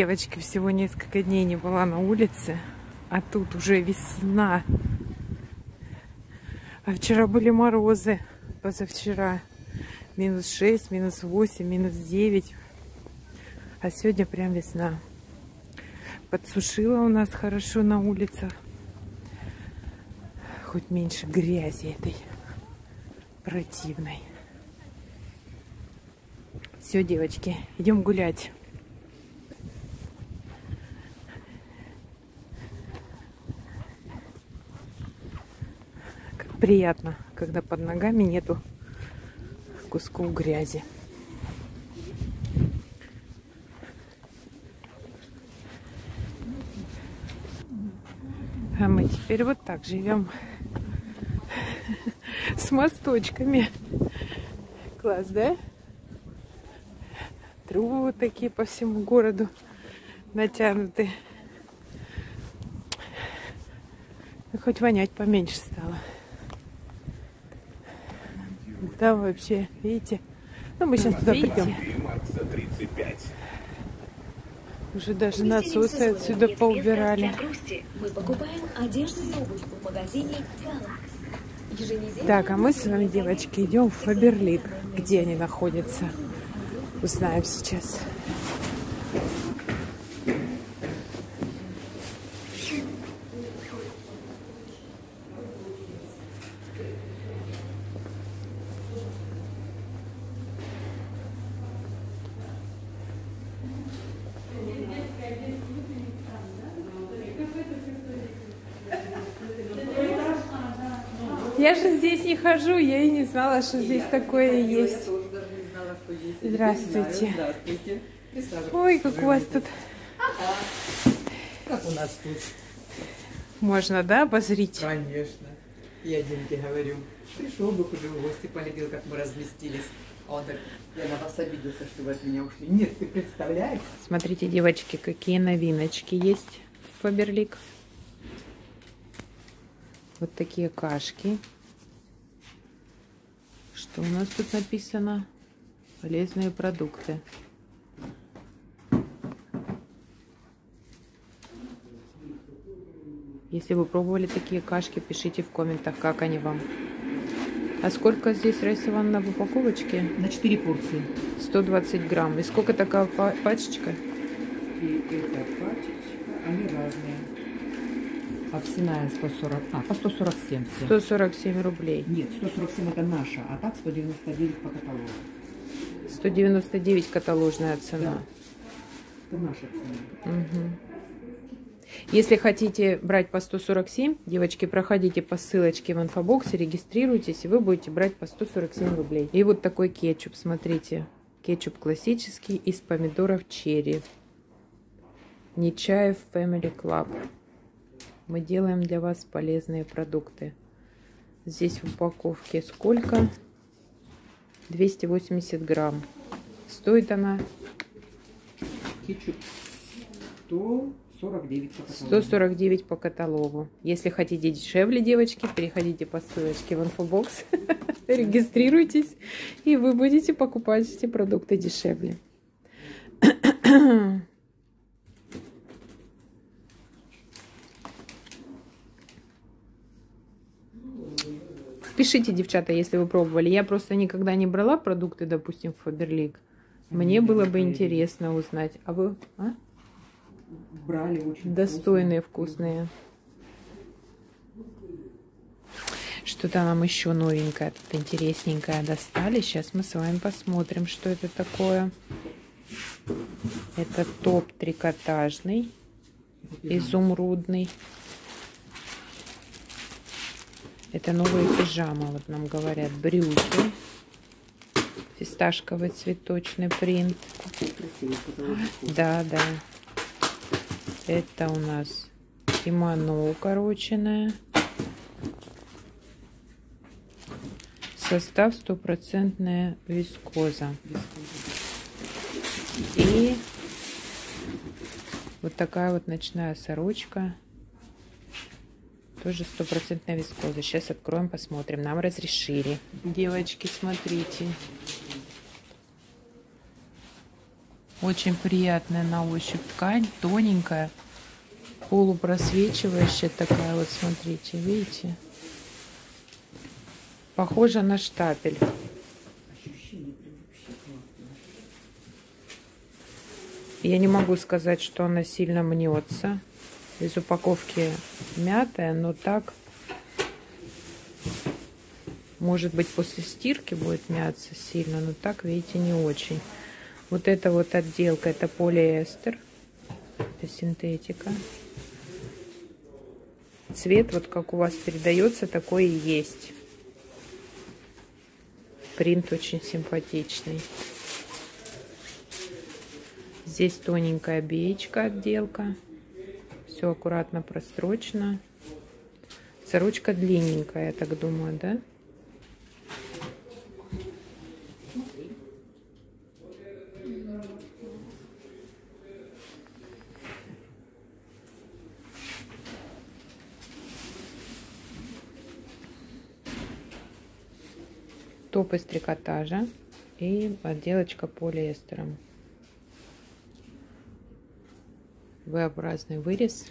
Девочки, всего несколько дней не была на улице, а тут уже весна. А вчера были морозы, позавчера. Минус 6, минус 8, минус 9. А сегодня прям весна. Подсушила у нас хорошо на улицах. Хоть меньше грязи этой противной. Все, девочки, идем гулять. Приятно, когда под ногами нету кусков грязи. А мы теперь вот так живем с мосточками. Класс, да? Трубы такие по всему городу натянуты. Хоть вонять поменьше стало. Там вообще, видите? Ну, мы сейчас туда придем. Уже даже насосы отсюда поубирали. Так, а мы с вами, девочки, идем в Фаберлик. Где они находятся? Узнаем сейчас. Я же здесь не хожу, я и не знала, что здесь такое есть. Здравствуйте. Здравствуйте. Ой, как у вас тут. Как у нас тут? Можно, да, обозрить? Конечно. Я Димке говорю, пришел бы уже в гости, полюбил, как мы разместились. А он так, я на вас обиделся, что вы от меня ушли. Нет, ты представляешь? Смотрите, девочки, какие новиночки есть в Фаберлик. Вот такие кашки. Что у нас тут написано? Полезные продукты. Если вы пробовали такие кашки, пишите в комментах, как они вам. А сколько здесь, Раиса Ивановна, в упаковочке? На 4 порции. 120 грамм. И сколько такая пачечка? И эта пачечка, они разные. Овсяная 140, а, по 147 все. 147 рублей. Нет, 147 это наша, а так 199 по каталогу. 199 каталожная цена. Да. Это наша цена. Угу. Если хотите брать по 147, девочки, проходите по ссылочке в инфобоксе, регистрируйтесь, и вы будете брать по 147 рублей. И вот такой кетчуп, смотрите. Кетчуп классический из помидоров черри. Нечаев Family Club мы делаем для вас полезные продукты. Здесь в упаковке сколько? 280 грамм. Стоит она... Кетчуп 149 по каталогу. 149 по каталогу. Если хотите дешевле, девочки, переходите по ссылочке в инфобокс, регистрируйтесь, и вы будете покупать эти продукты дешевле. Пишите, девчата, если вы пробовали. Я просто никогда не брала продукты, допустим, в Фаберлик. Мне было бы интересно узнать. А вы а? брали очень достойные, вкусные. Что-то нам еще новенькое, тут интересненькое достали. Сейчас мы с вами посмотрим, что это такое. Это топ трикотажный, изумрудный. Это новые пижамы, вот нам говорят, брюки. Фисташковый цветочный принт. Да, да. Это у нас кимоно укороченное. Состав стопроцентная вискоза. И вот такая вот ночная сорочка. Тоже стопроцентная вискоза. Сейчас откроем, посмотрим. Нам разрешили. Девочки, смотрите. Очень приятная на ощупь ткань, тоненькая, полупросвечивающая такая. Вот смотрите, видите? Похоже на штапель. Я не могу сказать, что она сильно мнется. Из упаковки мятая, но так, может быть, после стирки будет мяться сильно, но так, видите, не очень. Вот эта вот отделка, это полиэстер, это синтетика. Цвет, вот как у вас передается, такой и есть. Принт очень симпатичный. Здесь тоненькая беечка, отделка. Все аккуратно прострочено. Сорочка длинненькая, я так думаю, да? топ из трикотажа и отделочка полиэстером. V-образный вырез,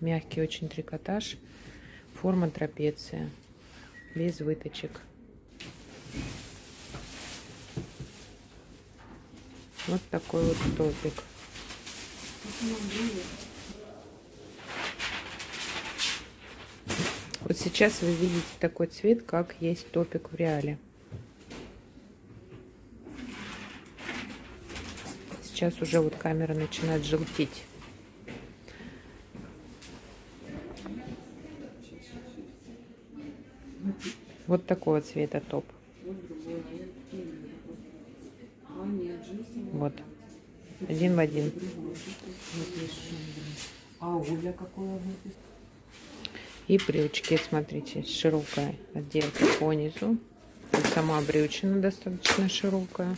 мягкий очень трикотаж, форма трапеция, без выточек. Вот такой вот топик. Вот сейчас вы видите такой цвет, как есть топик в реале. Сейчас уже вот камера начинает желтеть. Вот такого цвета топ. Вот. Один в один. И брючки, смотрите, широкая отделка по низу. Сама брючина достаточно широкая.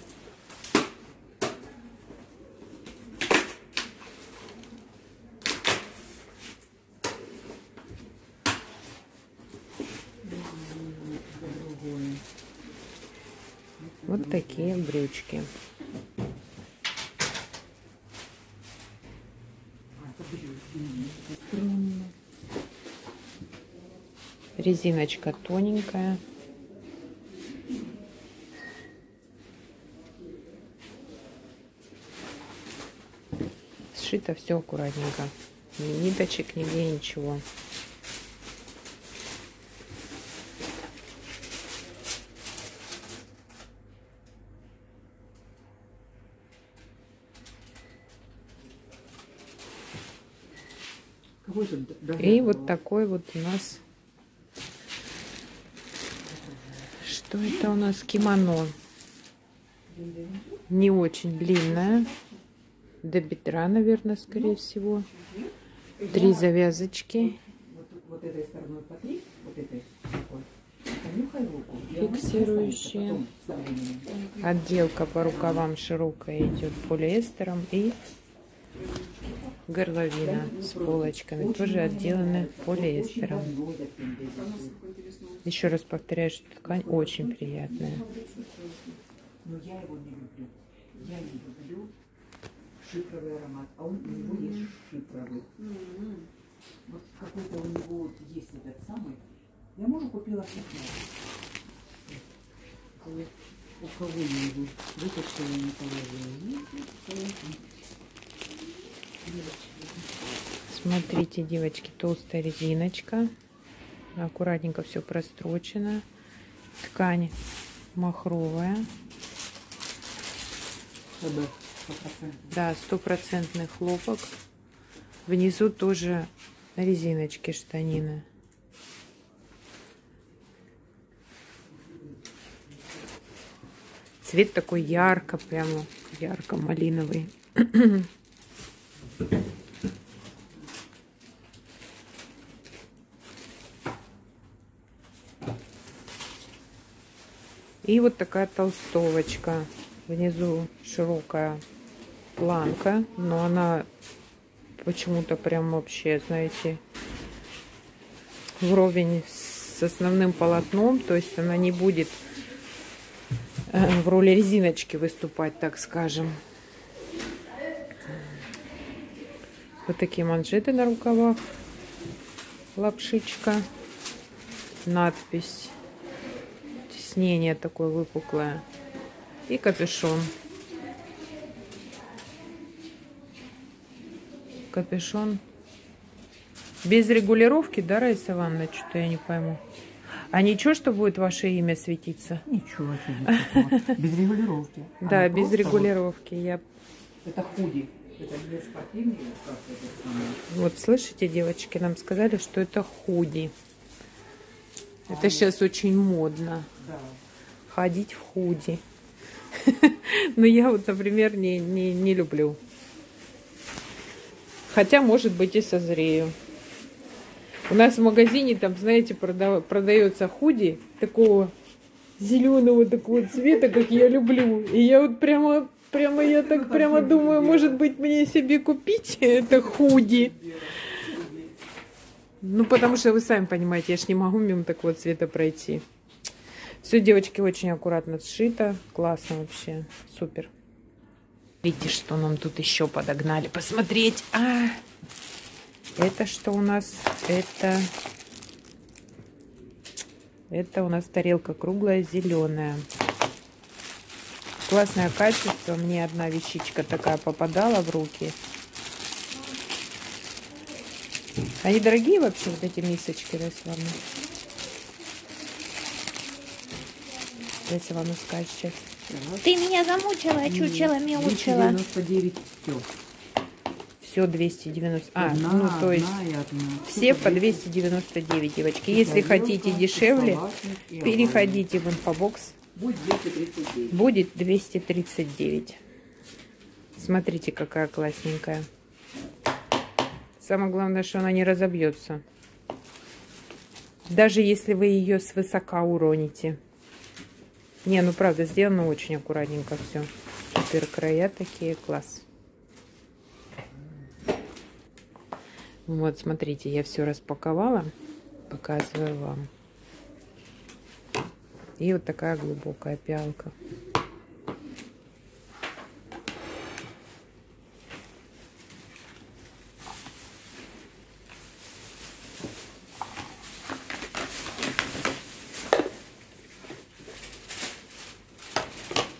Вот такие брючки. Резиночка тоненькая. Сшито все аккуратненько. Ни ниточек, нигде ничего. И вот такой вот у нас... Что это у нас? Кимоно. Не очень длинное. До бедра, наверное, скорее всего. Три завязочки. Фиксирующие. Отделка по рукавам широкая идет полиэстером и горловина с полочками, тоже отделаны полиэстером. Еще раз повторяю, что ткань очень приятная. Но я его не люблю. Я не люблю шипровый аромат, а он, у него есть шипровый. Вот какой-то у него есть этот самый. Я мужу купила сухой. У кого я его вытащила и не положила. Смотрите, девочки, толстая резиночка. Аккуратненько все прострочено. Ткань махровая. Да, стопроцентный хлопок. Внизу тоже резиночки штанины. Цвет такой ярко, прямо ярко-малиновый. И вот такая толстовочка. Внизу широкая планка, но она почему-то прям вообще, знаете, вровень с основным полотном. То есть она не будет э, в роли резиночки выступать, так скажем. Вот такие манжеты на рукавах. Лапшичка. Надпись. Тиснение такое выпуклое. И капюшон. Капюшон. Без регулировки, да, Раиса Ивановна? Что-то я не пойму. А ничего, что будет ваше имя светиться? Ничего, что без регулировки. Да, без регулировки. Я... Это худи. Вот слышите, девочки, нам сказали, что это худи. Это сейчас очень модно. Да. Ходить в худи. Но я вот, например, не, не, не люблю. Хотя, может быть, и созрею. У нас в магазине, там, знаете, прода- продается худи такого зеленого такого цвета, как я люблю. И я вот прямо, прямо, я так прямо думаю, может быть, мне себе купить это худи. Ну, потому что вы сами понимаете, я ж не могу мимо такого цвета пройти. Все, девочки, очень аккуратно сшито. Классно вообще. Супер. Видите, что нам тут еще подогнали. Посмотреть. А, это что у нас? Это... Это у нас тарелка круглая, зеленая. Классное качество. Мне одна вещичка такая попадала в руки. Они дорогие вообще, вот эти мисочки, да, с вами? Если вам скажет сейчас. Ты меня замучила, чучела, мяучила. 299 все. Все 290. А, Одна, ну то есть одна одна. все по 299, девочки. Если хотите дешевле, переходите в инфобокс. Будет 239. Будет 239. Смотрите, какая классненькая. Самое главное, что она не разобьется. Даже если вы ее свысока уроните. Не, ну правда, сделано очень аккуратненько все. Супер края такие, класс. Вот, смотрите, я все распаковала. Показываю вам. И вот такая глубокая пиалка.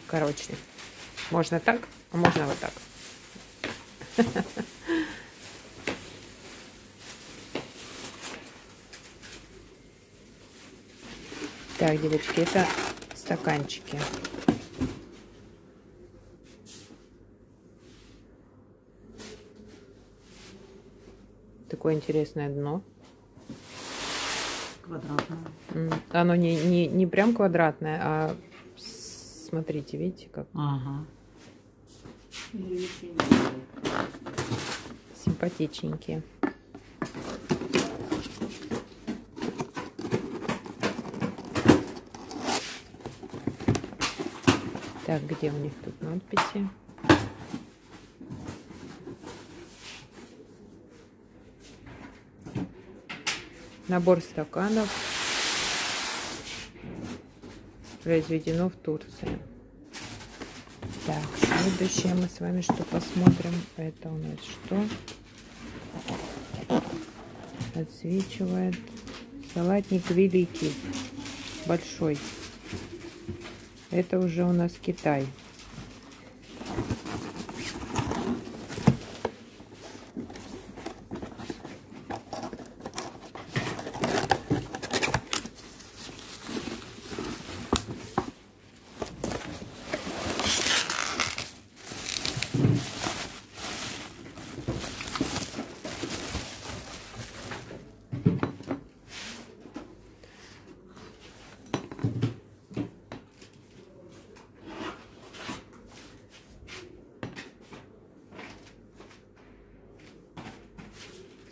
Короче, можно так, а можно вот так. Так, девочки, это стаканчики. Такое интересное дно. Квадратная. М, Оно не, не, не прям квадратное, а смотрите, видите, как Ага. симпатичненькие. Так, где у них тут надписи? Набор стаканов произведено в Турции. Так, следующее мы с вами что посмотрим. Это у нас что? Отсвечивает. Салатник великий. Большой. Это уже у нас Китай.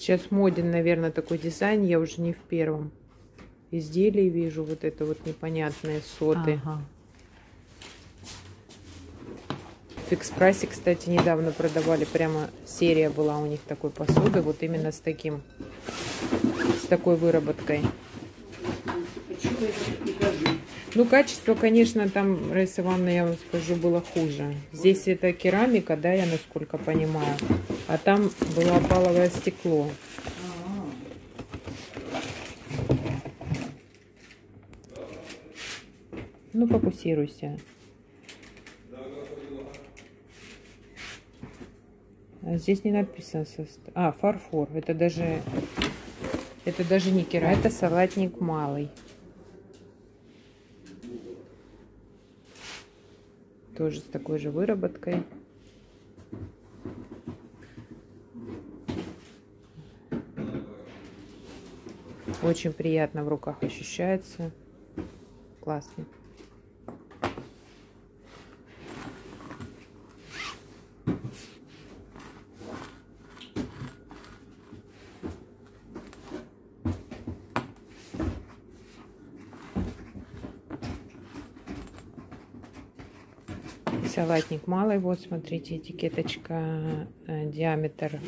Сейчас моден, наверное, такой дизайн. Я уже не в первом изделии вижу вот это вот непонятные соты. Ага. В Фикс-прайсе, кстати, недавно продавали. Прямо серия была у них такой посуды. Вот именно с таким, с такой выработкой. Ну, качество, конечно, там, Раиса Ивановна, я вам скажу, было хуже. Здесь это керамика, да, я насколько понимаю. А там было опаловое стекло. Ну, фокусируйся. А здесь не написано состав. А, фарфор. Это даже... Это даже не кера, это салатник малый. Тоже с такой же выработкой. Очень приятно в руках ощущается. Классно. Салатник малый. Вот, смотрите, этикеточка. э, Диаметр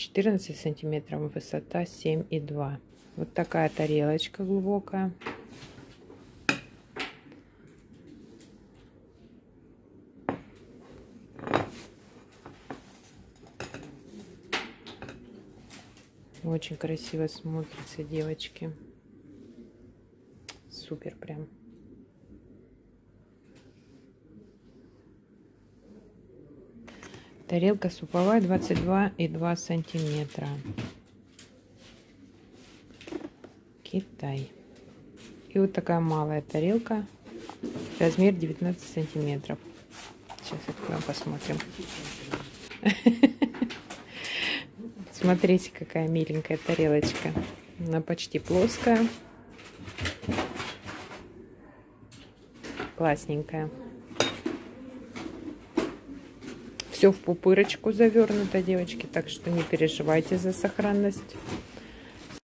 14 сантиметров, высота 7,2. Вот такая тарелочка глубокая. Очень красиво смотрится, девочки. Супер прям. Тарелка суповая 22,2 сантиметра. Китай. И вот такая малая тарелка. Размер 19 сантиметров. Сейчас откроем, посмотрим. Смотрите, какая миленькая тарелочка. Она почти плоская. Классненькая. Все в пупырочку завернуто, девочки, так что не переживайте за сохранность.